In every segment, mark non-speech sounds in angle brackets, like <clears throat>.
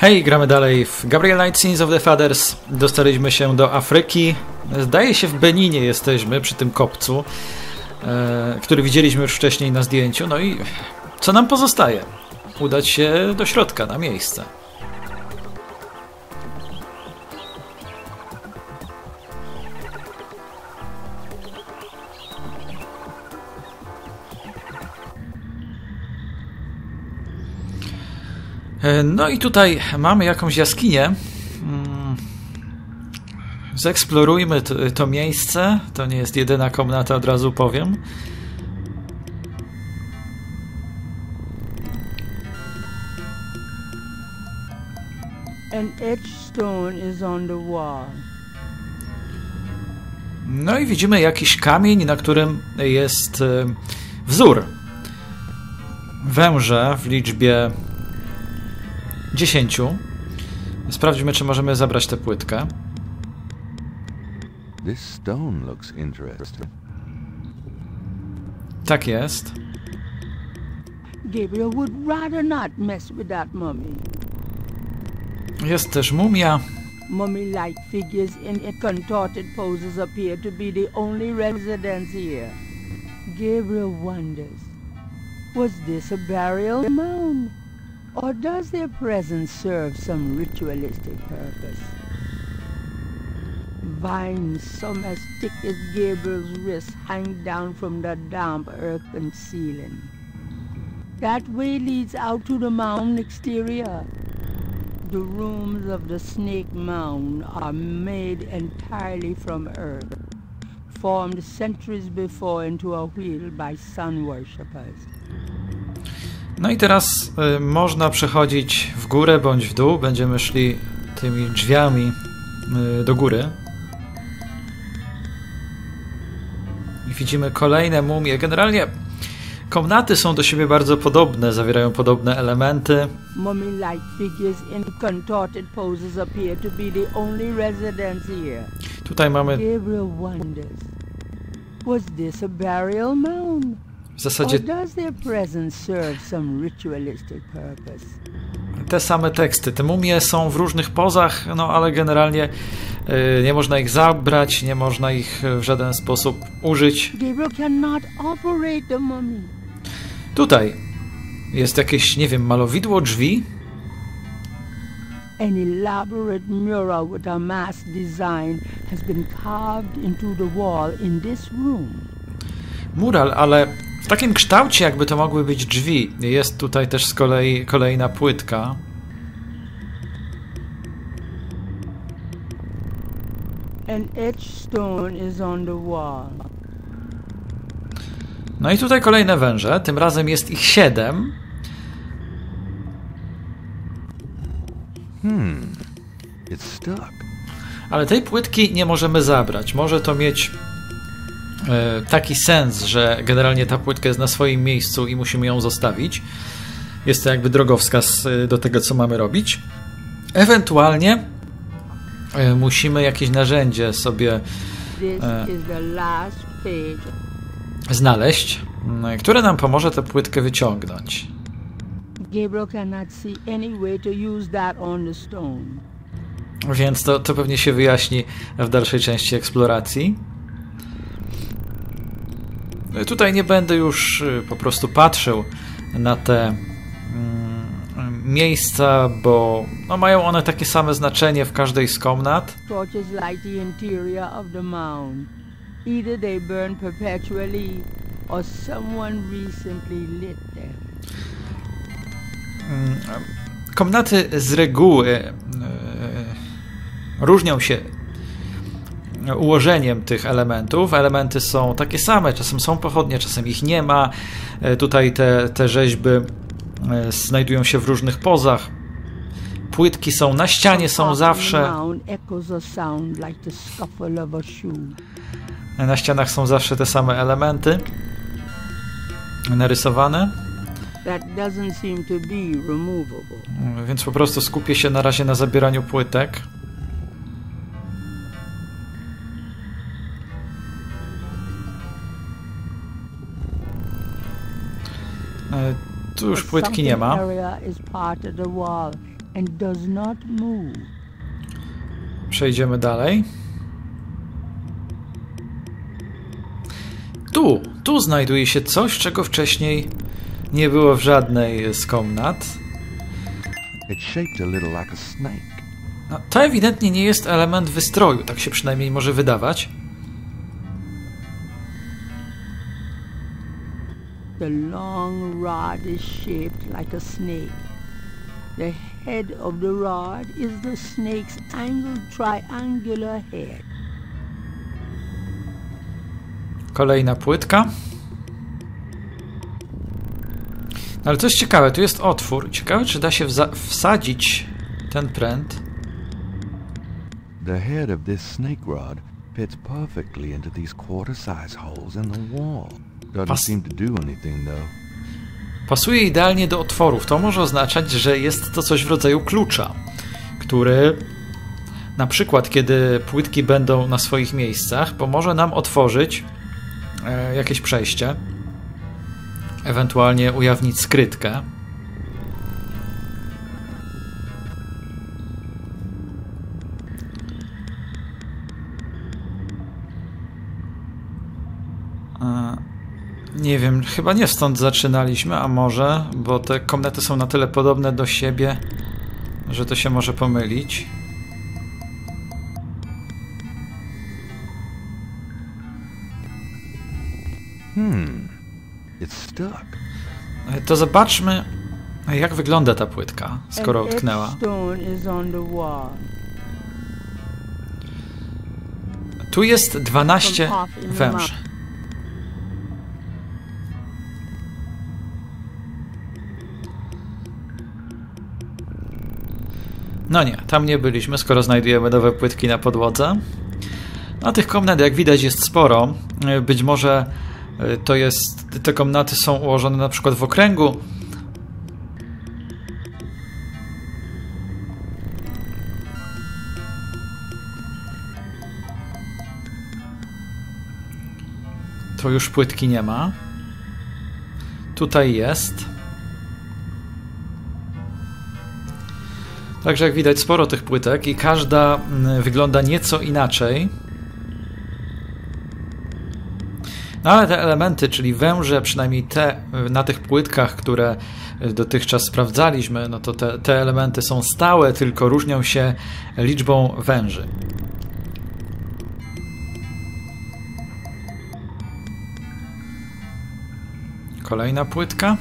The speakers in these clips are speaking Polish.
Hej, gramy dalej w Gabriel Knight Scenes of the Fathers. Dostaliśmy się do Afryki. Zdaje się w Beninie jesteśmy, przy tym kopcu, e, który widzieliśmy już wcześniej na zdjęciu. No i co nam pozostaje? Udać się do środka, na miejsce. No i tutaj mamy jakąś jaskinię. Mm. Zeksplorujmy to, to miejsce. To nie jest jedyna komnata, od razu powiem. An etched stone is on the wall. No i widzimy jakiś kamień, na którym jest e, wzór węża w liczbie 10. Sprawdźmy, czy możemy zabrać tę płytkę. This stone looks interesting. Tak jest. Gabriel would rather not mess with that mummy. Jest też mumia. Mummy-like figures in contorted poses appear to be the only residents here. Gabriel wonders, was this a burial mound? Or does their presence serve some ritualistic purpose? Vines, some as thick as Gabriel's wrist, hang down from the damp earthen ceiling. That way leads out to the mound exterior. The rooms of the Snake Mound are made entirely from earth, formed centuries before into a wheel by sun worshippers. No i teraz y, można przechodzić w górę bądź w dół. Będziemy szli tymi drzwiami y, do góry. I widzimy kolejne mumie. Generalnie komnaty są do siebie bardzo podobne, zawierają podobne elementy. Mummy-like figures in contorted poses appear to be the only residents here. Tutaj mamy Gabriel wonders, was this a burial mound? W zasadzie purpose? te same teksty. Te mumie są w różnych pozach, no ale generalnie y, nie można ich zabrać, nie można ich w żaden sposób użyć. Tutaj jest jakieś, nie wiem, malowidło drzwi. An elaborate mural with a mass design has been carved into the wall in this room. mural, ale w takim kształcie, jakby to mogły być drzwi. Jest tutaj też z kolei kolejna płytka. An etched stone is on the wall. No i tutaj kolejne węże. Tym razem jest ich siedem. It's stuck. Ale tej płytki nie możemy zabrać. Może to mieć taki sens, że generalnie ta płytka jest na swoim miejscu i musimy ją zostawić. Jest to jakby drogowskaz e, do tego, co mamy robić. Ewentualnie e, musimy jakieś narzędzie sobie znaleźć, które nam pomoże tę płytkę wyciągnąć. Gabriel cannot see any way to use that on the stone. Więc to, to pewnie się wyjaśni w dalszej części eksploracji. Tutaj nie będę już y, po prostu patrzył na te mm, miejsca, bo no, mają one takie same znaczenie w każdej z komnat. Torches light the interior of the mound. Either they burn perpetually or someone recently lit them. Mm, Komnaty z reguły e, różnią się ułożeniem tych elementów. Elementy są takie same, czasem są pochodnie, czasem ich nie ma. E, Tutaj te, te rzeźby e, znajdują się w różnych pozach. Płytki są na ścianie, są zawsze. shoe. Na ścianach są zawsze te same elementy narysowane. Więc po prostu skupię się na razie na zabieraniu płytek. Tu już płytki nie ma. Przejdziemy dalej. Tu, tu znajduje się coś, czego wcześniej nie było w żadnej z komnat. No, to ewidentnie nie jest element wystroju, tak się przynajmniej może wydawać. The long rod is shaped like a snake. The head of the rod is the snake's angled triangular head. Kolejna płytka. No, ale to jest ciekawe, tu jest otwór. Ciekawe, czy da się wsadzić ten pręt. The head of this snake rod fits perfectly into these quarter-size holes in the wall. Pas-. Pasuje idealnie do otworów. To może oznaczać, że jest to coś w rodzaju klucza, który na przykład, kiedy płytki będą na swoich miejscach, pomoże nam otworzyć e, jakieś przejście, ewentualnie ujawnić skrytkę. Nie wiem, chyba nie stąd zaczynaliśmy, a może, bo te komnaty są na tyle podobne do siebie, że to się może pomylić. Hmm. It's stuck. E, To zobaczmy, jak wygląda ta płytka, skoro utknęła. Tu jest 12 From off in the węży. No nie, tam nie byliśmy, skoro znajdujemy nowe płytki na podłodze. A tych komnat, jak widać, jest sporo. E, Być może e, to jest. Te komnaty są ułożone na przykład w okręgu. To już płytki nie ma. Tutaj jest. Także jak widać sporo tych płytek i każda mm, wygląda nieco inaczej. No ale te elementy, czyli węże, przynajmniej te y, na tych płytkach, które y, dotychczas sprawdzaliśmy, no to te, te elementy są stałe, tylko różnią się liczbą węży. Kolejna płytka.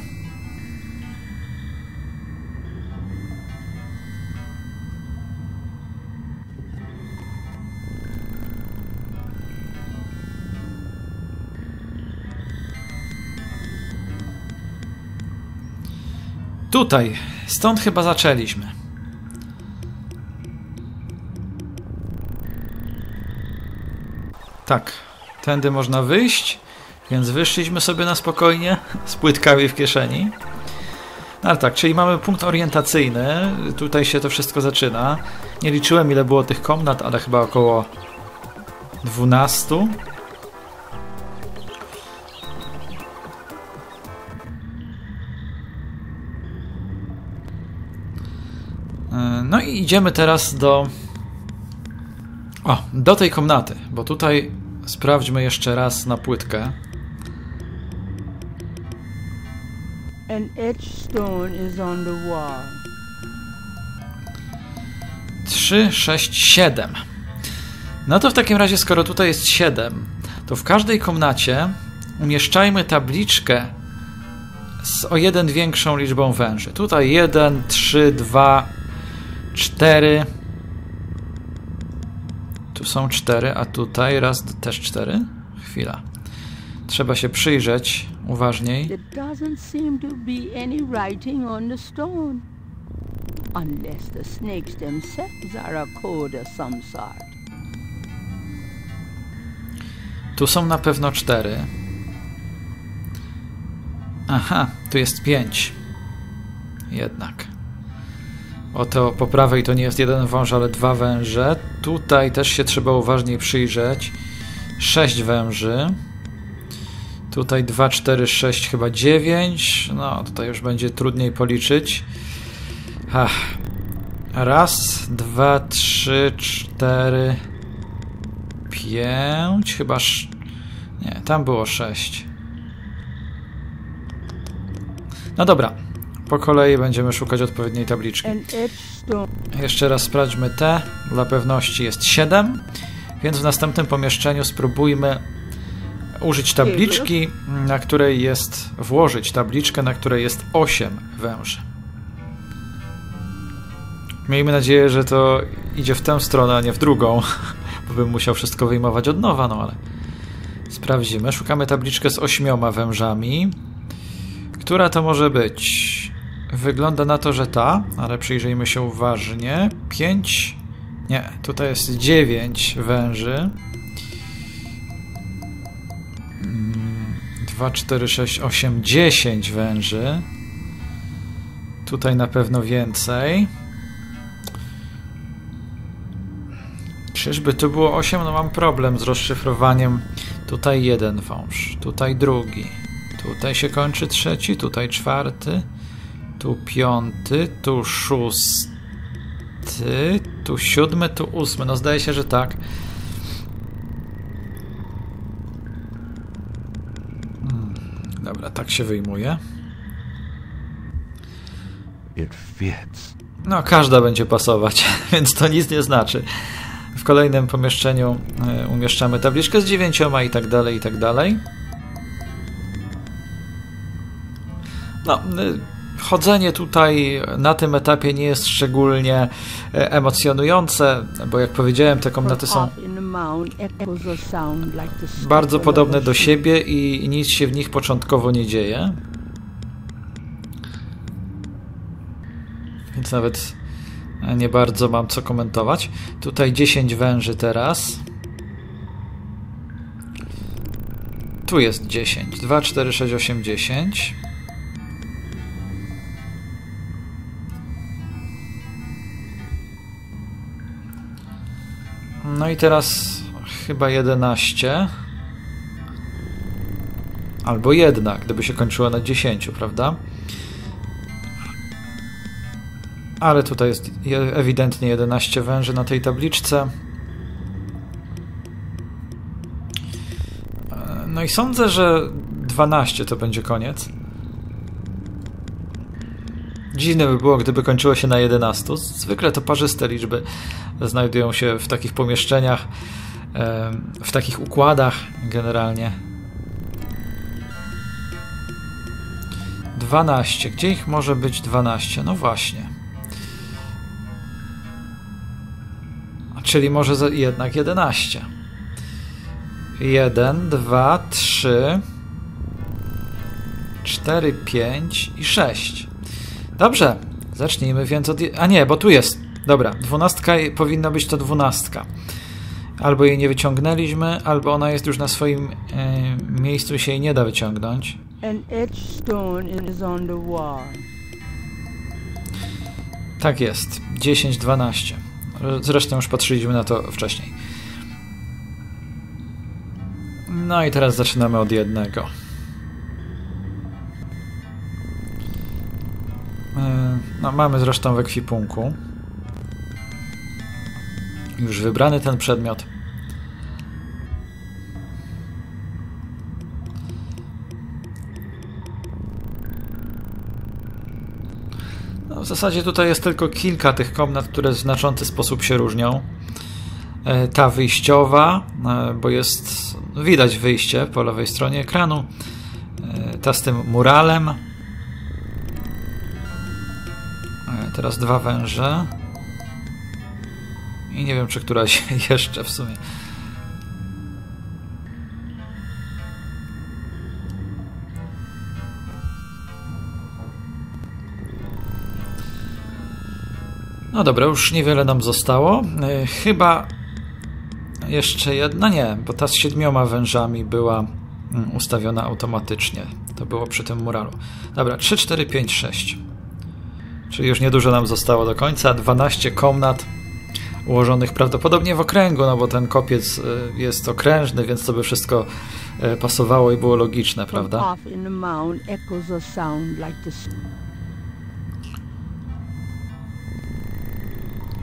Tutaj, stąd chyba zaczęliśmy. Tak, tędy można wyjść, więc wyszliśmy sobie na spokojnie z płytkami w kieszeni. No ale tak, czyli mamy punkt orientacyjny, tutaj się to wszystko zaczyna. Nie liczyłem ile było tych komnat, ale chyba około 12. idziemy teraz do. O, do tej komnaty, bo tutaj sprawdźmy jeszcze raz na płytkę. An etched stone is on the wall. 3, 6, 7. No to w takim razie, skoro tutaj jest 7, to w każdej komnacie umieszczajmy tabliczkę z o jeden większą liczbą węży. Tutaj 1, 3, 2, 4. Tu są 4, a tutaj raz też 4. Chwila. Trzeba się przyjrzeć uważniej. Unless the snakes themselves are a code of some sort. Tu są na pewno 4. Aha, tu jest 5. Jednak. Oto po prawej to nie jest jeden wąż, ale dwa węże. Tutaj też się trzeba uważniej przyjrzeć. 6 węży. Tutaj 2, 4, 6, chyba 9. No, tutaj już będzie trudniej policzyć. Ach. Raz, dwa, trzy, cztery, pięć, chyba... sz- Nie, tam było sześć. No dobra, po kolei będziemy szukać odpowiedniej tabliczki. Jeszcze raz sprawdźmy te. Dla pewności jest 7, więc w następnym pomieszczeniu spróbujmy użyć tabliczki, na której jest, włożyć tabliczkę, na której jest 8 węży. Miejmy nadzieję, że to idzie w tę stronę, a nie w drugą, <laughs> bo bym musiał wszystko wyjmować od nowa, no ale sprawdzimy. Szukamy tabliczkę z ośmioma wężami. Która to może być? Wygląda na to, że ta, ale przyjrzyjmy się uważnie. 5. Nie, tutaj jest 9 węży. 2, 4, 6, 8, 10 węży. Tutaj na pewno więcej. Czyżby tu było 8? No mam problem z rozszyfrowaniem. Tutaj jeden wąż, tutaj drugi. Tutaj się kończy trzeci, tutaj czwarty. Tu piąty, tu szósty, tu siódmy, tu ósmy. No zdaje się, że tak. Hmm, Dobra, tak się wyjmuje. No, każda będzie pasować, <laughs> więc to nic nie znaczy. W kolejnym pomieszczeniu e, umieszczamy tabliczkę z dziewięcioma i tak dalej, i tak dalej. No, y, chodzenie tutaj na tym etapie nie jest szczególnie e, emocjonujące, bo jak powiedziałem, te komnaty są bardzo podobne do siebie i nic się w nich początkowo nie dzieje. Więc nawet nie bardzo mam co komentować. Tutaj 10 węży teraz. Tu jest 10. 2, 4, 6, 8, 10. No i teraz chyba 11. Albo jedna, gdyby się kończyła na 10, prawda? Ale tutaj jest je- ewidentnie 11 węży na tej tabliczce. E, No i sądzę, że 12 to będzie koniec. Dziwne by było, gdyby kończyło się na 11. Zwykle to parzyste liczby znajdują się w takich pomieszczeniach, w takich układach generalnie. 12. Gdzie ich może być 12? No właśnie. Czyli może jednak 11. 1, 2, 3, 4, 5 i 6. Dobrze, zacznijmy więc od. A nie, bo tu jest. Dobra, dwunastka powinna być to dwunastka. Albo jej nie wyciągnęliśmy, albo ona jest już na swoim e, miejscu i się jej nie da wyciągnąć. Tak jest. 10, 12. Zresztą już patrzyliśmy na to wcześniej. No i teraz zaczynamy od jednego. E, No, mamy zresztą w ekwipunku. Już wybrany ten przedmiot. No, w zasadzie tutaj jest tylko kilka tych komnat, które w znaczący sposób się różnią. E, Ta wyjściowa, e, bo jest widać wyjście po lewej stronie ekranu. E, Ta z tym muralem. Teraz dwa węże. I nie wiem, czy któraś <laughs> jeszcze w sumie. No dobra, już niewiele nam zostało. E, Chyba jeszcze jedna, nie, bo ta z siedmioma wężami była mm, ustawiona automatycznie. To było przy tym muralu. Dobra, 3, 4, 5, 6. Czyli już niedużo nam zostało do końca. 12 komnat ułożonych prawdopodobnie w okręgu, no bo ten kopiec e, jest okrężny, więc to by wszystko e, pasowało i było logiczne, prawda?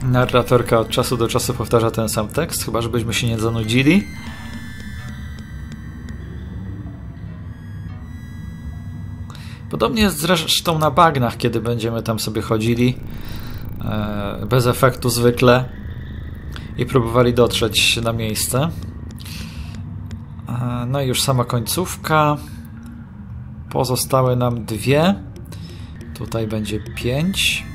Narratorka od czasu do czasu powtarza ten sam tekst, chyba żebyśmy się nie zanudzili. Podobnie jest zresztą na bagnach, kiedy będziemy tam sobie chodzili e, bez efektu zwykle i próbowali dotrzeć na miejsce. E, no i już sama końcówka. Pozostałe nam dwie. Tutaj będzie pięć.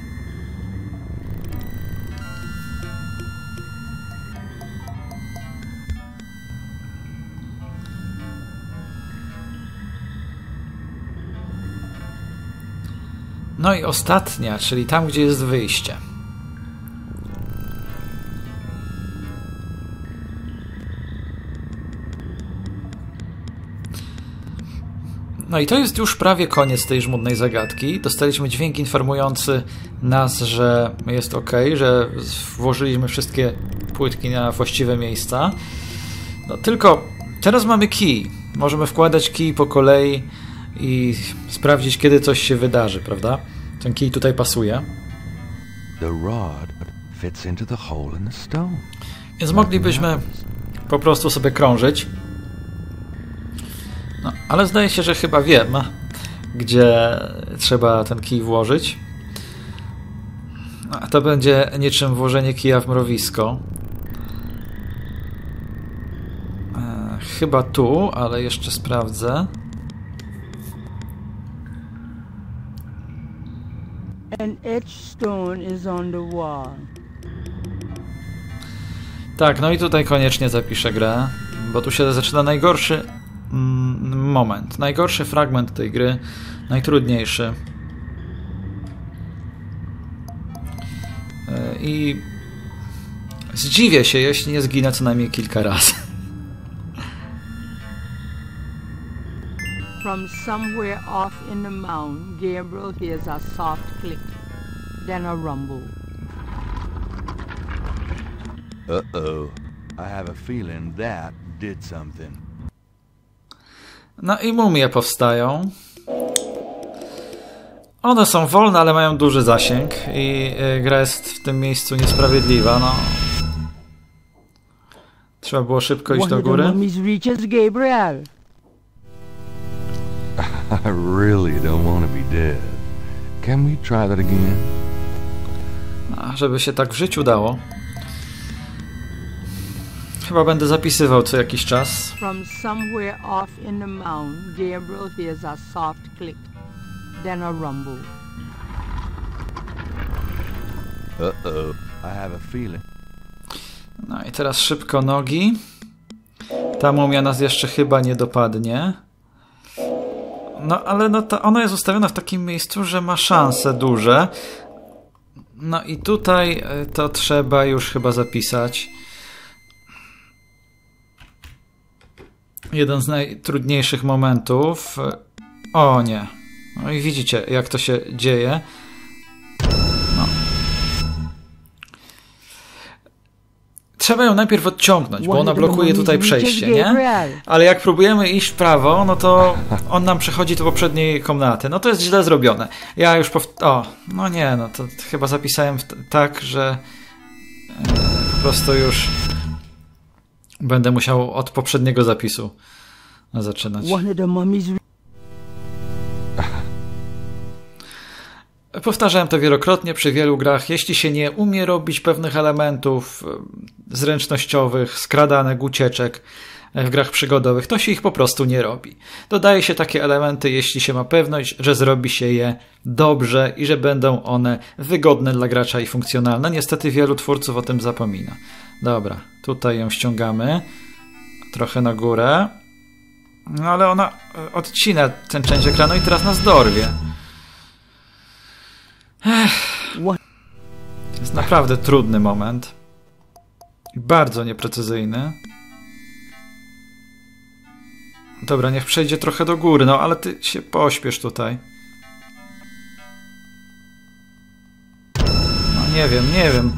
No i ostatnia, czyli tam, gdzie jest wyjście. No i to jest już prawie koniec tej żmudnej zagadki. Dostaliśmy dźwięk informujący nas, że jest ok, że włożyliśmy wszystkie płytki na właściwe miejsca. No tylko teraz mamy key. Możemy wkładać key po kolei i sprawdzić, kiedy coś się wydarzy, prawda? Ten kij tutaj pasuje. Więc moglibyśmy po prostu sobie krążyć. No, ale zdaje się, że chyba wiem, gdzie trzeba ten kij włożyć. A to będzie niczym włożenie kija w mrowisko. E, chyba tu, ale jeszcze sprawdzę. An etched stone is on the wall. Tak, no i tutaj koniecznie zapiszę grę, bo tu się zaczyna najgorszy moment, najgorszy fragment tej gry, najtrudniejszy. E, I zdziwię się, jeśli nie zginę co najmniej kilka razy. From somewhere off in the mound, Gabriel hears a soft click, then a rumble. Uh-oh. I have a feeling that did something. No i mumie powstają. One są wolne, ale mają duży zasięg i y, gra jest w tym miejscu niesprawiedliwa. No. Trzeba było szybko iść do góry. Gabriel. I <laughs> really don't want to be dead. Can we try that again? A, żeby się tak w życiu dało. Chyba będę zapisywał co jakiś czas. From somewhere off in the mound, Gabriel hears a soft click, then a rumble. Uh-oh. I have a feeling. No i teraz szybko nogi. Ta mumia nas jeszcze chyba nie dopadnie. No ale no ta, ona jest ustawiona w takim miejscu, że ma szanse duże. No i tutaj y, to trzeba już chyba zapisać. Jeden z najtrudniejszych momentów. O nie. No i widzicie, jak to się dzieje. No. Trzeba ją najpierw odciągnąć, bo ona blokuje tutaj przejście, nie? Ale jak próbujemy iść w prawo, no to <laughs> on nam przechodzi do poprzedniej komnaty. No to jest źle zrobione. Ja już pow... O, no nie, no to chyba zapisałem tak, że e, po prostu już będę musiał od poprzedniego zapisu zaczynać. Powtarzałem to wielokrotnie przy wielu grach. Jeśli się nie umie robić pewnych elementów zręcznościowych, skradanek, ucieczek e, w grach przygodowych, to się ich po prostu nie robi. Dodaje się takie elementy, jeśli się ma pewność, że zrobi się je dobrze i że będą one wygodne dla gracza i funkcjonalne. Niestety wielu twórców o tym zapomina. Dobra, tutaj ją ściągamy. Trochę na górę. No ale ona e, odcina ten część ekranu i teraz nas dorwie. One- To jest naprawdę trudny moment. Bardzo nieprecyzyjny. Dobra, niech przejdzie trochę do góry, no ale ty się pośpiesz tutaj. No nie wiem, nie wiem.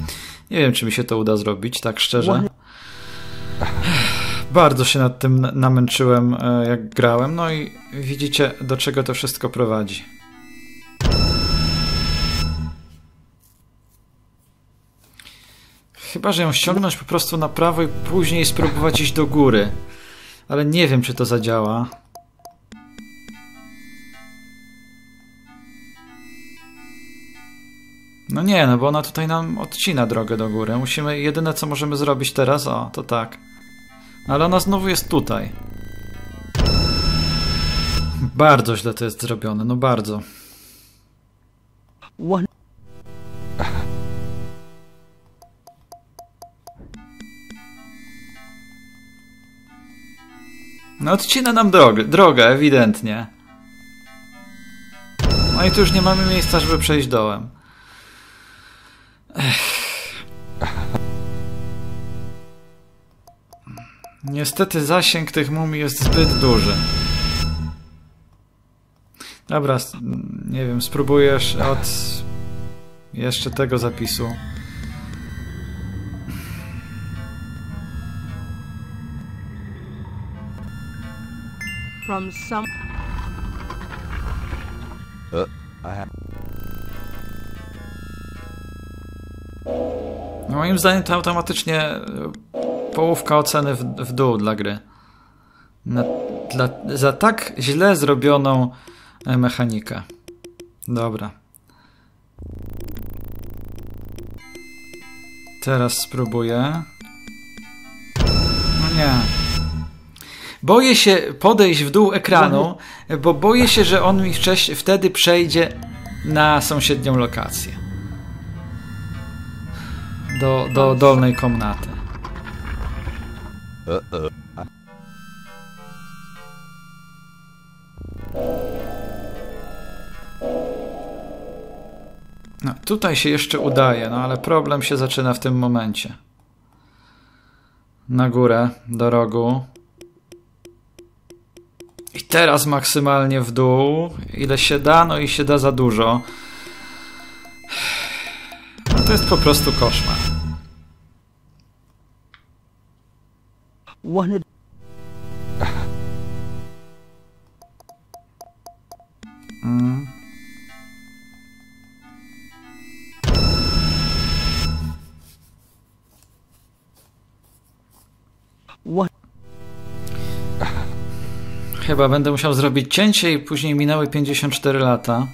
Nie wiem, czy mi się to uda zrobić, tak szczerze. <sighs> Bardzo się nad tym namęczyłem, e, jak grałem. No i widzicie, do czego to wszystko prowadzi. Chyba, że ją ściągnąć po prostu na prawo i później spróbować iść do góry. Ale nie wiem, czy to zadziała. No nie, no bo ona tutaj nam odcina drogę do góry. Musimy, jedyne co możemy zrobić teraz, o, to tak. Ale ona znowu jest tutaj. <laughs> Bardzo źle to jest zrobione, no bardzo. One No odcina nam drogę, drogę, ewidentnie. No i tu już nie mamy miejsca, żeby przejść dołem. Niestety zasięg tych mumii jest zbyt duży. Dobra, nie wiem, spróbujesz od jeszcze tego zapisu. from some Uh, I have. No moim zdaniem to automatycznie e, połówka oceny w, w dół dla gry. Na, dla, za tak źle zrobioną e, mechanikę. Dobra. Teraz spróbuję. No nie. Boję się podejść w dół ekranu, bo boję się, że on mi wcześniej, wtedy przejdzie na sąsiednią lokację. Do, do dolnej komnaty. No, tutaj się jeszcze udaje, no ale problem się zaczyna w tym momencie. Na górę, do rogu. I teraz maksymalnie w dół. Ile się da, no i się da za dużo. No to jest po prostu koszmar. One Chyba będę musiał zrobić cięcie i później minęły 54 lata.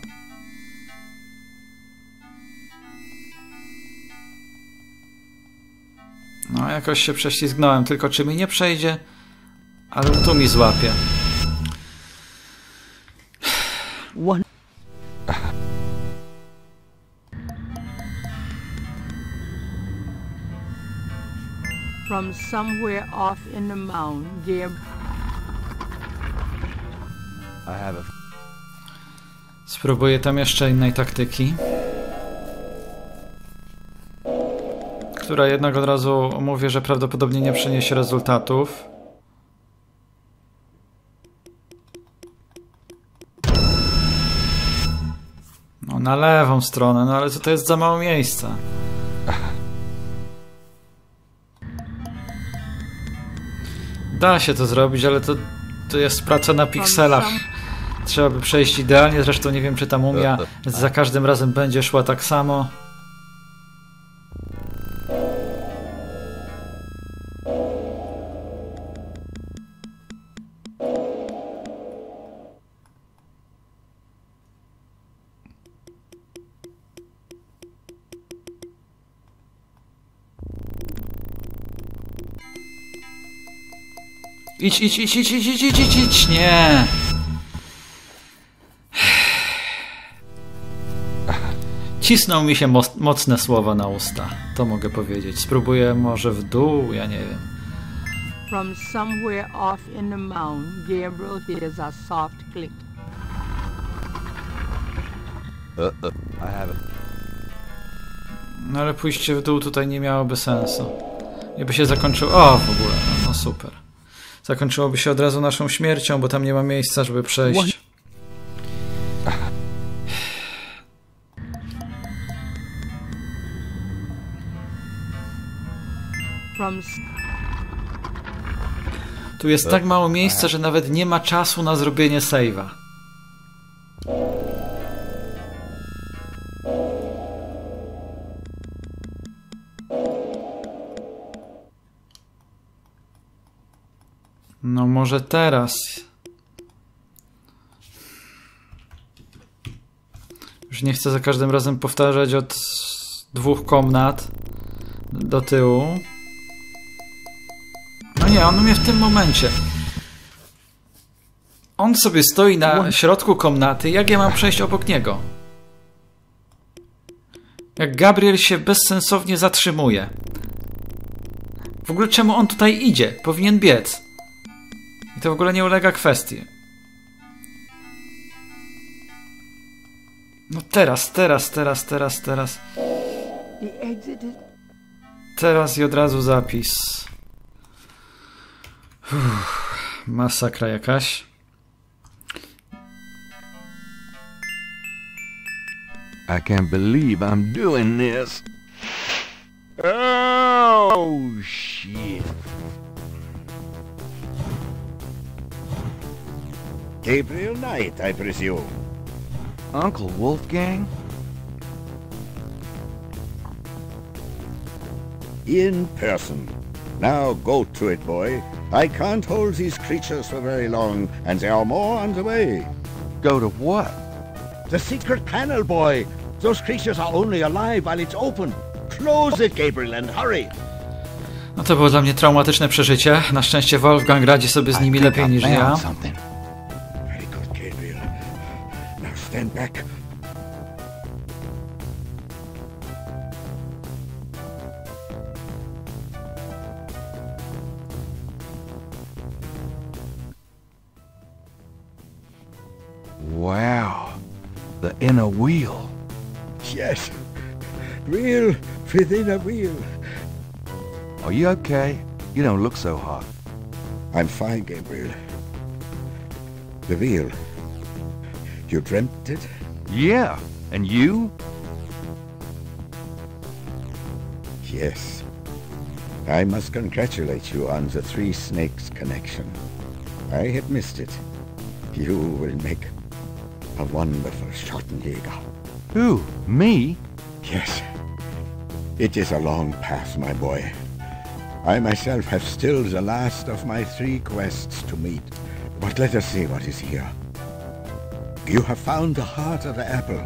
Jakoś się prześlizgnąłem, tylko czy mi nie przejdzie? Ale tu mi złapie. one from somewhere off in the mound Gab I have a. Spróbuję tam jeszcze innej taktyki. Która jednak od razu mówię, że prawdopodobnie nie przyniesie rezultatów. No na lewą stronę, no ale to, to jest za mało miejsca. <laughs> Da się to zrobić, ale to, to jest praca na pikselach. Trzeba by przejść idealnie, zresztą nie wiem, czy ta mumia <laughs> za każdym razem będzie szła tak samo. Idź, idź, idź, idź, idź, idź, idź, idź, idź, nie. <sighs> Cisną mi się moc- mocne słowa na usta. To mogę powiedzieć. Spróbuję może w dół, ja nie wiem. from somewhere off in the mound Gabriel hears a soft click. I have a. No ale pójście w dół tutaj nie miałoby sensu. I by się zakończyło. O, w ogóle, no, no super. Zakończyłoby się od razu naszą śmiercią, bo tam nie ma miejsca, żeby przejść. Tu jest tak mało miejsca, że nawet nie ma czasu na zrobienie save'a. Może teraz. Już nie chcę za każdym razem powtarzać od dwóch komnat do tyłu. No nie, on mnie w tym momencie. On sobie stoi na środku komnaty, jak ja mam przejść obok niego? Jak Gabriel się bezsensownie zatrzymuje. W ogóle czemu on tutaj idzie? Powinien biec. I to w ogóle nie ulega kwestii. No teraz, teraz, teraz, teraz, teraz. Teraz i od razu zapis. Uff, masakra jakaś. I can't believe I'm doing this. Oh, shit. Gabriel Knight, I presume. Uncle Wolfgang? In person. Now go to it, boy. I can't hold these creatures for very long, and there are more on the way. Go to what? The secret panel, boy. Those creatures are only alive while it's open. Close it, Gabriel, and hurry. No to było dla mnie traumatyczne przeżycie. Na szczęście Wolfgang radzi sobie z nimi I think lepiej I niż found ja. Something. Very good, Gabriel. Now stand back. Wow. The inner wheel. Yes. Wheel within a wheel. Are you okay? You don't look so hot. I'm fine, Gabriel. The wheel. You dreamt it? Yeah. And you? Yes. I must congratulate you on the Three Snakes connection. I had missed it. You will make a wonderful Schottenjäger. Who? Me? Yes. It is a long path, my boy. I myself have still the last of my three quests to meet. But let us see what is here. You have found the heart of the apple,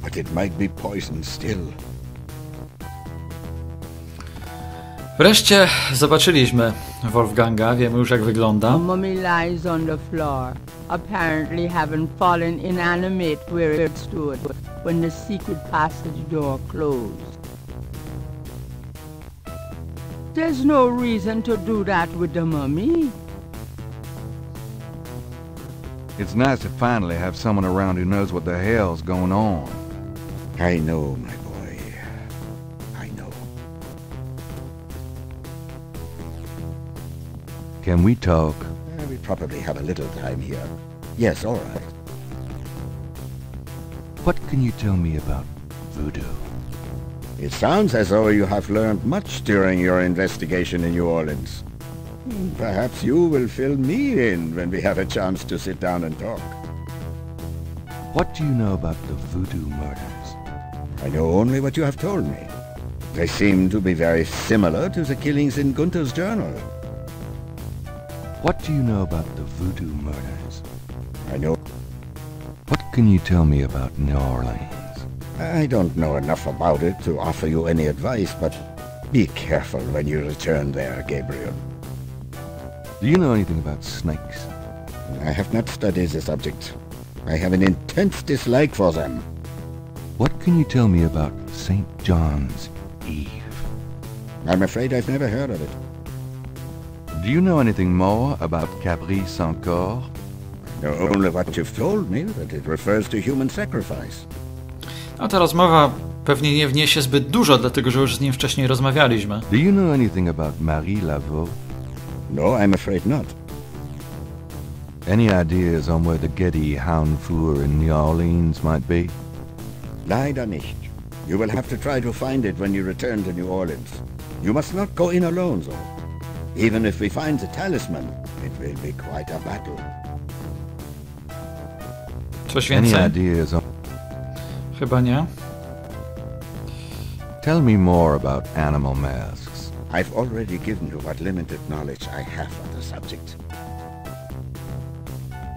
but it might be poisoned still. Wreszcie zobaczyliśmy Wolfganga, wiemy już jak The wygląda. mummy lies on the floor, apparently having fallen inanimate where it stood when the secret passage door closed. There's no reason to do that with the mummy. It's nice to finally have someone around who knows what the hell's going on. I know, my boy. I know. Can we talk? Uh, we probably have a little time here. Yes, all right. What can you tell me about voodoo? It sounds as though you have learned much during your investigation in New Orleans. Perhaps you will fill me in when we have a chance to sit down and talk. What do you know about the voodoo murders? I know only what you have told me. They seem to be very similar to the killings in Gunther's journal. What do you know about the voodoo murders? I know What can you tell me about New Orleans? I don't know enough about it to offer you any advice, but be careful when you return there, Gabriel. Do you know anything about snakes? I have not studied the subject. I have an intense dislike for them. What can you tell me about St. John's Eve? I'm afraid I've never heard of it. Do you know anything more about Cabri Sans Corps? Know only what you've told me, that it refers to human sacrifice. No ta rozmowa pewnie nie wniesie zbyt dużo, dlatego że już z nim wcześniej rozmawialiśmy. Do you know anything about Marie Laveau? No, I'm afraid not. Any ideas on where the Getty Hound Four in New Orleans might be? Leider nicht. You will have to try to find it when you return to New Orleans. You must not go in alone, though. Even if we find the talisman, it will be quite a battle. Coś Any ideas on... Chyba nie. Tell me more about animal masks. I've already given you what limited knowledge I have on the subject.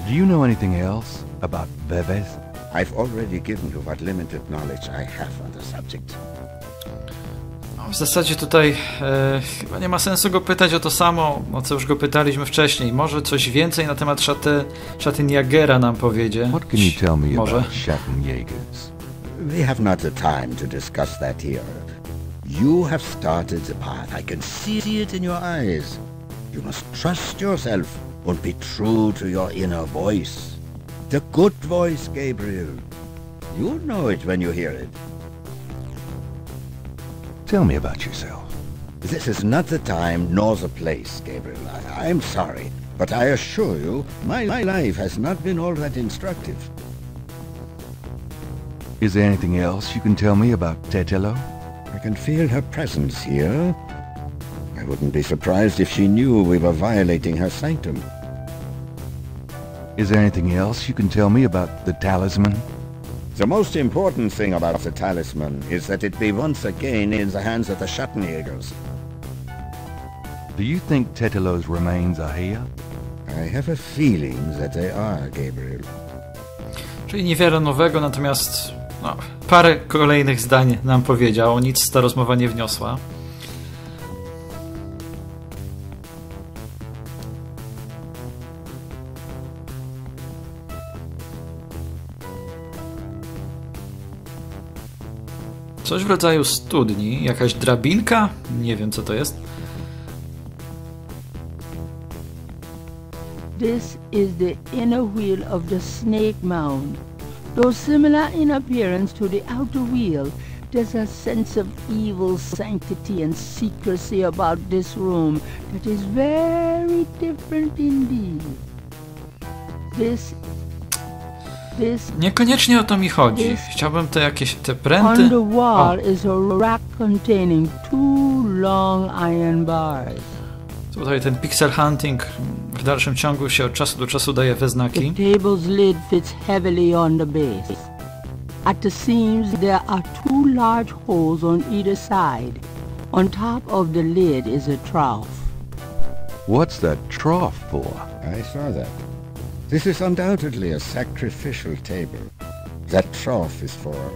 Do you know anything else about Veves? I've already given you what limited knowledge I have on the subject. No, W zasadzie tutaj e, chyba nie ma sensu go pytać o to samo, o co już go pytaliśmy wcześniej. Może coś więcej na temat szaty, szaty Niagera nam powiedzie. What can you tell me Może. about Schattenjägers? We have not the time to discuss that here. You have started the path. I can see it in your eyes. You must trust yourself and be true to your inner voice. The good voice, Gabriel. You know it when you hear it. Tell me about yourself. This is not the time nor the place, Gabriel. I, I'm sorry, but I assure you, my, my life has not been all that instructive. Is there anything else you can tell me about Tetelo? I can feel her presence here. I wouldn't be surprised if she knew we were violating her sanctum. Is there anything else you can tell me about the talisman? The most important thing about the talisman is that it be once again in the hands of the Schattenjägers. Do you think Tetelo's remains are here? I have a feeling that they are, Gabriel. Czyli niewiele nowego, natomiast no, parę kolejnych zdań nam powiedział. Nic ta rozmowa nie wniosła. Coś w rodzaju studni, jakaś drabinka? Nie wiem co to jest. This is the inner wheel of the Snake Mound. Though similar in appearance to the outer wheel, there's a sense of evil sanctity and secrecy about this room that is very different indeed. This this Niekoniecznie o to mi chodzi. Chciałbym te jakieś te pręty. on the wall is a rack containing two long iron bars. Tutaj ten pixel hunting w dalszym ciągu się od czasu do czasu daje we The table's lid fits heavily on the base. At the seams, there are two large holes on either side. On top of the lid is a trough. What's that trough for? I saw that. This is undoubtedly a sacrificial table. That trough is for...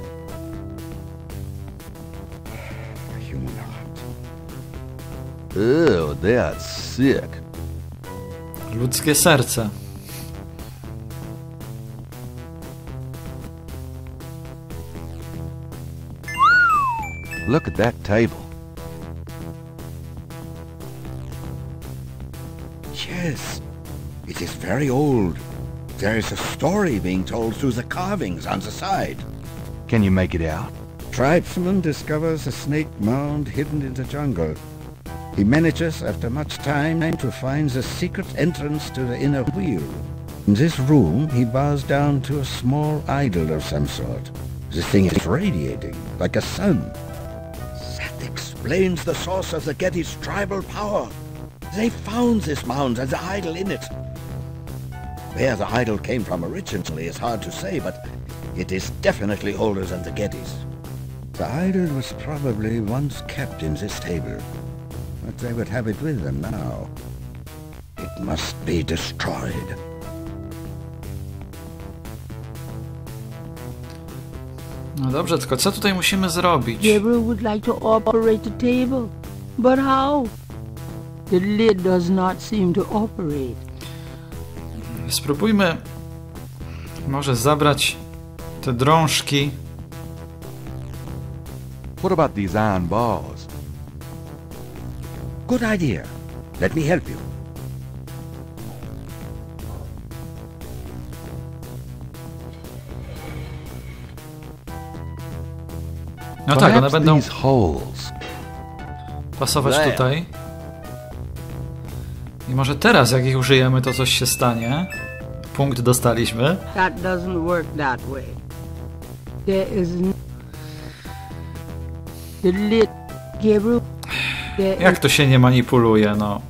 Ew, that's sick. Ludzkie serce. Look at that table. Yes, it is very old. There is a story being told through the carvings on the side. Can you make it out? Tribesman discovers a snake mound hidden in the jungle. He manages, after much time, to find the secret entrance to the inner wheel. In this room, he bows down to a small idol of some sort. The thing is radiating, like a sun. That explains the source of the Getty's tribal power. They found this mound and the idol in it. Where the idol came from originally is hard to say, but it is definitely older than the Gettys. The idol was probably once kept in this table, but they would have it with them now. It must be destroyed. No dobrze, tylko co tutaj musimy zrobić? Gabriel would like to operate the table, but how? The lid does not seem to operate. Spróbujmy może zabrać te drążki. What about these iron bars? Good idea. Let me help you. No tak, one będą these holes. pasować tutaj. I może teraz, jak ich użyjemy, to coś się stanie. Punkt dostaliśmy. That doesn't work that way. There is n- the lid, Gabriel. There Jak to się nie manipuluje, no.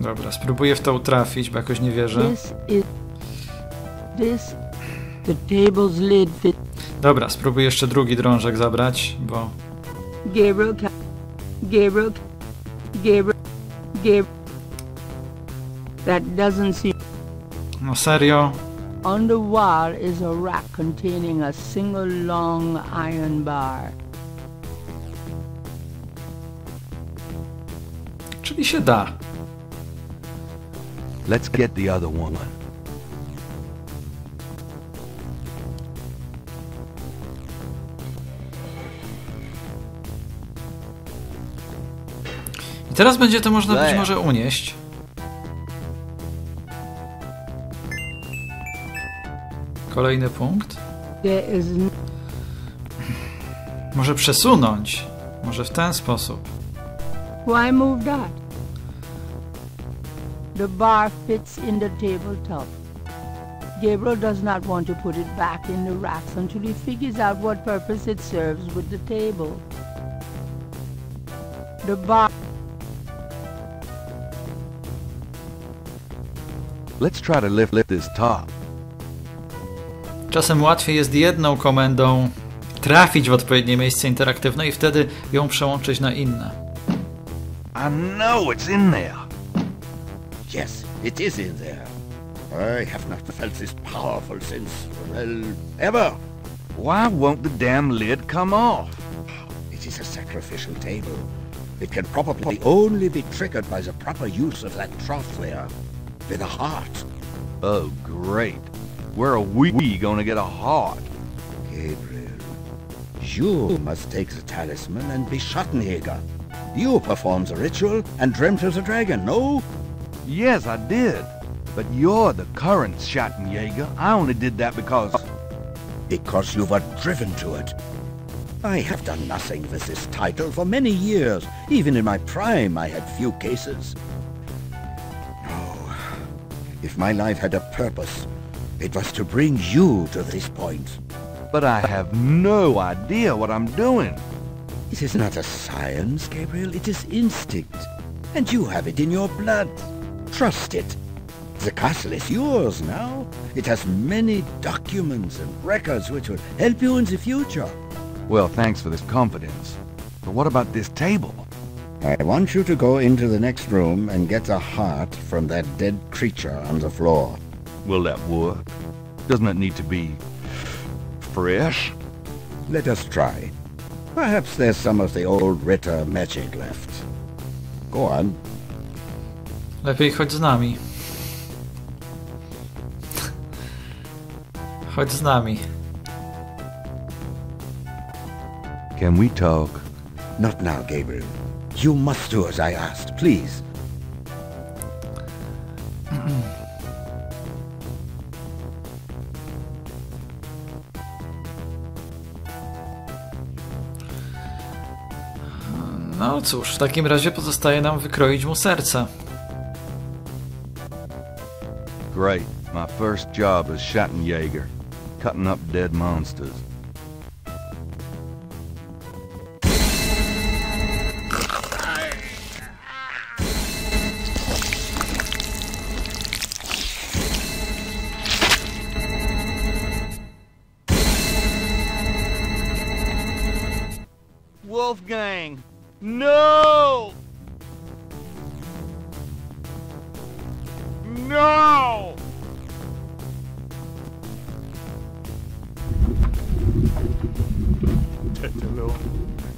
Dobra, spróbuję w to utrafić, bo jakoś nie wierzę. Dobra, spróbuję jeszcze drugi drążek zabrać, bo. No serio? On the wall is a rack containing a single long iron bar. Czyli się da. Let's get the other one. I teraz będzie to można być może unieść. Kolejny punkt. Może przesunąć. Może w ten sposób. Why move that? The bar fits in the tabletop. Gabriel does not want to put it back in the racks until he figures out what purpose it serves with the table. The bar Let's try to lift, lift this top. Czasem łatwiej jest jedną komendą trafić w odpowiednie miejsce interaktywne i wtedy ją przełączyć na inne. I know it's in there. Yes, it is in there. I have not felt this powerful since, well, ever. Why won't the damn lid come off? It is a sacrificial table. It can probably only be triggered by the proper use of that trough there. With a heart. Oh, great. Where are we gonna get a heart? Gabriel, you must take the talisman and be Schattenjäger. You performed the ritual and dreamt of the dragon, no? Yes, I did. But you're the current Schattenjäger. I only did that because... Because you were driven to it. I have done nothing with this title for many years. Even in my prime, I had few cases. No. If my life had a purpose, it was to bring you to this point. But I have no idea what I'm doing. It is not a science, Gabriel. It is instinct. And you have it in your blood. Trust it. The castle is yours now. It has many documents and records which will help you in the future. Well, thanks for this confidence. But what about this table? I want you to go into the next room and get a heart from that dead creature on the floor. Will that work? Doesn't it need to be... fresh? Let us try. Perhaps there's some of the old Ritter magic left. Go on. Lepiej chodź z nami. Chodź z nami. Can we talk? Not now, Gabriel. You must do as I asked, please. <clears throat> No cóż, w takim razie pozostaje nam wykroić mu serce. Great. My first job as Schattenjäger. Cutting up dead monsters. Wolfgang! No! No! Tetelo,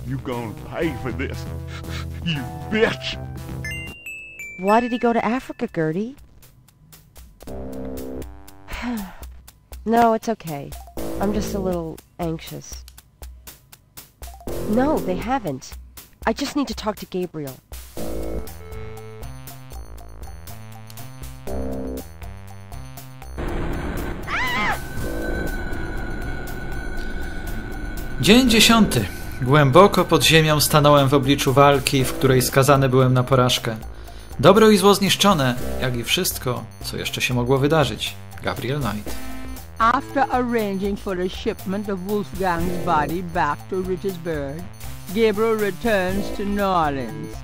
you gonna pay for this, you bitch! Why did he go to Africa, Gertie? <sighs> no, it's okay. I'm just a little anxious. No, they haven't. I just need to talk to Gabriel. Dzień dziesiąty. Głęboko pod ziemią stanąłem w obliczu walki, w której skazany byłem na porażkę. Dobro i zło zniszczone, jak i wszystko, co jeszcze się mogło wydarzyć. Gabriel Knight. After arranging for the shipment of Wolfgang's body back to Rittersburg, Gabriel returns to New Orleans.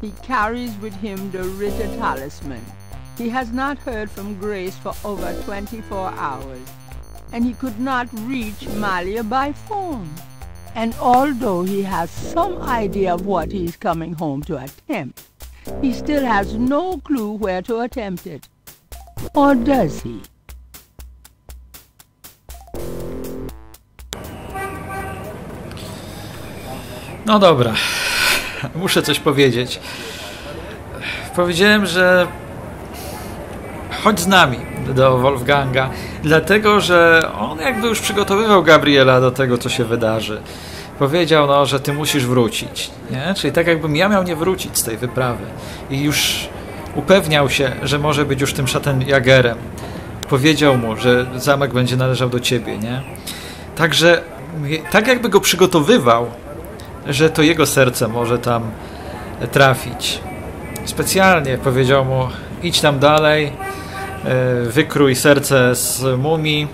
He carries with him the Ritter talisman. He has not heard from Grace for over 24 hours, and he could not reach Malia by phone. And although he has some idea of what he is coming home to attempt, he still has no clue where to attempt it. Or does he? No dobra, muszę coś powiedzieć. Powiedziałem, że chodź z nami do Wolfganga, dlatego że on jakby już przygotowywał Gabriela do tego, co się wydarzy. Powiedział, no, że ty musisz wrócić, nie? Czyli tak jakbym ja miał nie wrócić z tej wyprawy. I już upewniał się, że może być już tym Schattenjagerem. Powiedział mu, że zamek będzie należał do ciebie, nie? Także tak jakby go przygotowywał, że to jego serce może tam trafić. Specjalnie powiedział mu: idź tam dalej, e, wykrój serce z mumii,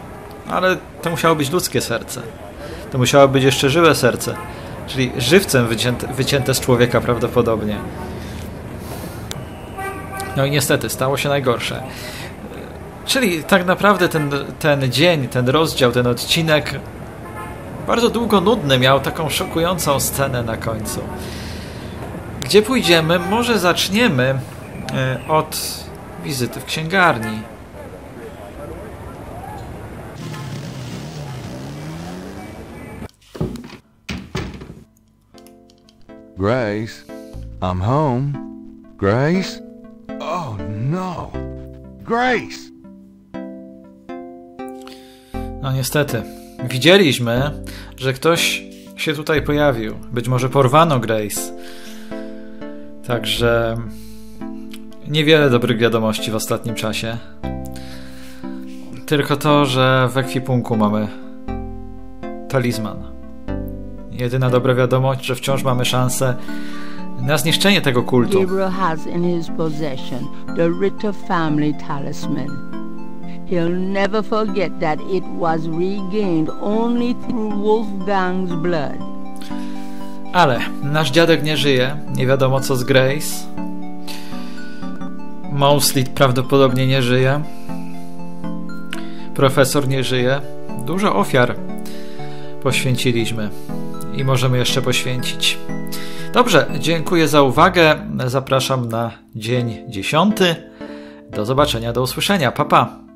ale to musiało być ludzkie serce. To musiało być jeszcze żywe serce, czyli żywcem wycięte, wycięte z człowieka prawdopodobnie. No i niestety stało się najgorsze. Czyli tak naprawdę ten, ten dzień, ten rozdział, ten odcinek bardzo długo nudny miał taką szokującą scenę na końcu. Gdzie pójdziemy? Może zaczniemy e, od wizyty w księgarni. Grace, I'm home. Grace? Oh no. Grace! No niestety, widzieliśmy, że ktoś się tutaj pojawił. Być może porwano Grace. Także niewiele dobrych wiadomości w ostatnim czasie. Tylko to, że w ekwipunku mamy talizman. Jedyna dobra wiadomość, że wciąż mamy szansę na zniszczenie tego kultu. Gabriel has in his possession the Ritter family talisman. He'll never forget that it was regained only through Wolfgang's blood. Ale nasz dziadek nie żyje, nie wiadomo co z Grace. Mouslit prawdopodobnie nie żyje. Profesor nie żyje. Dużo ofiar poświęciliśmy i możemy jeszcze poświęcić. Dobrze, dziękuję za uwagę. Zapraszam na dzień dziesiąty. Do zobaczenia, do usłyszenia. Pa, pa.